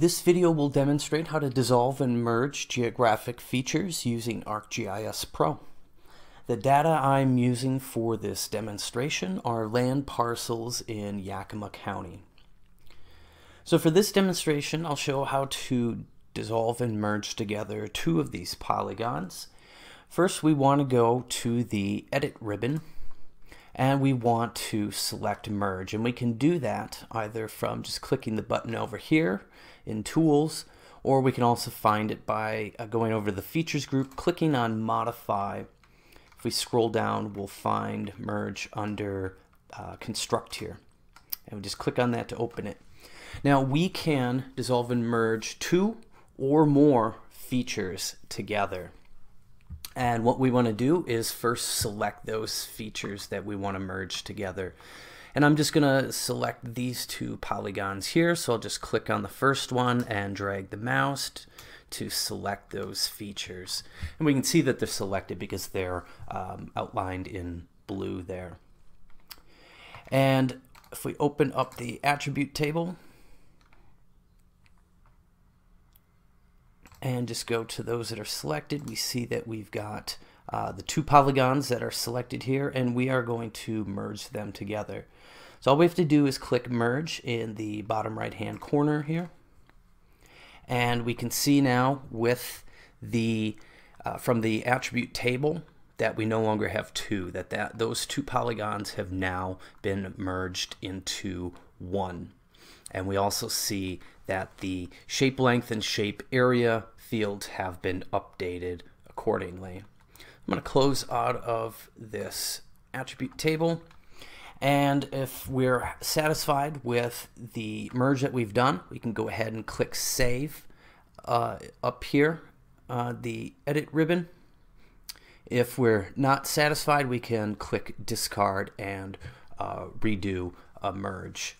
This video will demonstrate how to dissolve and merge geographic features using ArcGIS Pro. The data I'm using for this demonstration are land parcels in Yakima County. So for this demonstration, I'll show how to dissolve and merge together two of these polygons. First, we want to go to the Edit ribbon and we want to select merge. And we can do that either from just clicking the button over here in tools or we can also find it by uh, going over to the features group clicking on modify. If we scroll down we'll find merge under uh, construct here. And we just click on that to open it. Now we can dissolve and merge two or more features together and what we want to do is first select those features that we want to merge together. And I'm just going to select these two polygons here. So I'll just click on the first one and drag the mouse to select those features. And we can see that they're selected because they're um, outlined in blue there. And if we open up the attribute table, and just go to those that are selected, we see that we've got uh, the two polygons that are selected here, and we are going to merge them together. So all we have to do is click merge in the bottom right hand corner here. And we can see now with the uh, from the attribute table that we no longer have two, that, that those two polygons have now been merged into one. And we also see that the shape length and shape area fields have been updated accordingly. I'm going to close out of this attribute table. And if we're satisfied with the merge that we've done, we can go ahead and click Save uh, up here, uh, the Edit ribbon. If we're not satisfied, we can click Discard and uh, redo a merge